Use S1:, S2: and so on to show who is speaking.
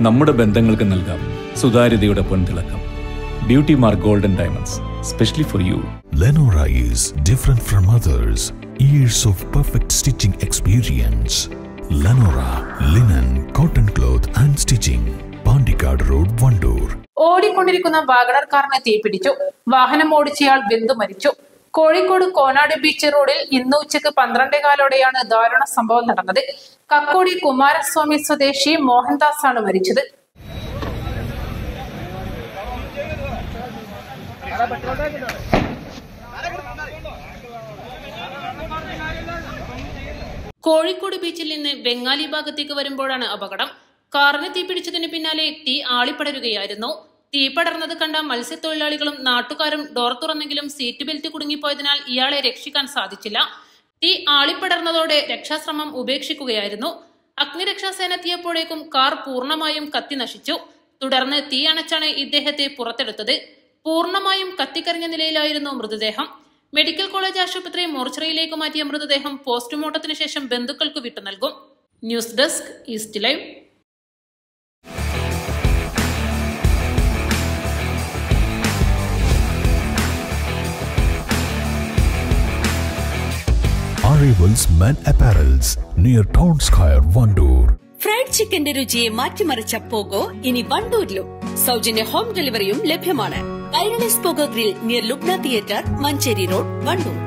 S1: നമ്മുടെ ബന്ധങ്ങൾക്ക് നൽകാം സുതാര്യതയുടെ പൊൻതിളക്കം. Beauty mark golden diamonds specially for you
S2: Lenora is different from others years of perfect stitching experience Lenora linen cotton cloth and stitching Pandikkad road Wandoor
S3: ഓടിക്കൊണ്ടിരിക്കുന്ന വാഗണർക്കാരനെ തീപിടിച്ചു. വാഹനം ഓടിച്ചയാൾ ബന്ധു മരിച്ചു. കോഴിക്കോട് കോനാട് ബീച്ച് റോഡിൽ ഇന്ന് ഉച്ചയ്ക്ക് പന്ത്രണ്ടേകാലോടെയാണ് ദാരുണ സംഭവം നടന്നത്. കക്കോടി കുമാരസ്വാമി സ്വദേശി മോഹൻദാസ് ആണ് മരിച്ചത്. കോഴിക്കോട് ബീച്ചിൽ നിന്ന് ബംഗാലി ഭാഗത്തേക്ക് വരുമ്പോഴാണ് അപകടം. കാറിന് തീപിടിച്ചതിന് പിന്നാലെ തീ ആളിപ്പടരുകയായിരുന്നു. തീ പടർന്നത് കണ്ട മത്സ്യത്തൊഴിലാളികളും നാട്ടുകാരും ഡോർ തുറന്നെങ്കിലും സീറ്റ് ബെൽറ്റ് കുടുങ്ങിപ്പോയതിനാൽ ഇയാളെ രക്ഷിക്കാൻ സാധിച്ചില്ല. തീ ആളിപ്പടർന്നതോടെ രക്ഷാശ്രമം ഉപേക്ഷിക്കുകയായിരുന്നു. അഗ്നിരക്ഷാസേന എത്തിയപ്പോഴേക്കും കാർ പൂർണമായും കത്തി നശിച്ചു. തുടർന്ന് തീ അണച്ചാണ് ഇദ്ദേഹത്തെ പുറത്തെടുത്തത്. പൂർണമായും കത്തിക്കരിഞ്ഞ നിലയിലായിരുന്നു മൃതദേഹം. മെഡിക്കൽ കോളേജ് ആശുപത്രി മോർച്ചറിയിലേക്ക് മാറ്റിയ മൃതദേഹം പോസ്റ്റ്മോർട്ടത്തിന് ശേഷം ബന്ധുക്കൾക്ക് വിട്ടു നൽകും. News desk east live.
S2: Arrivals men apparels near town square Wandoor
S4: fried ചിക്കന്റെ രുചിയെ മാറ്റിമറിച്ച പോഗോ ഇനി വണ്ടൂരിലും. സൗജന്യ ഹോം ഡെലിവറിയും ലഭ്യമാണ്. ഐറണിസ് Pogo grill near Lubna theatre Manjeri road Wandoor.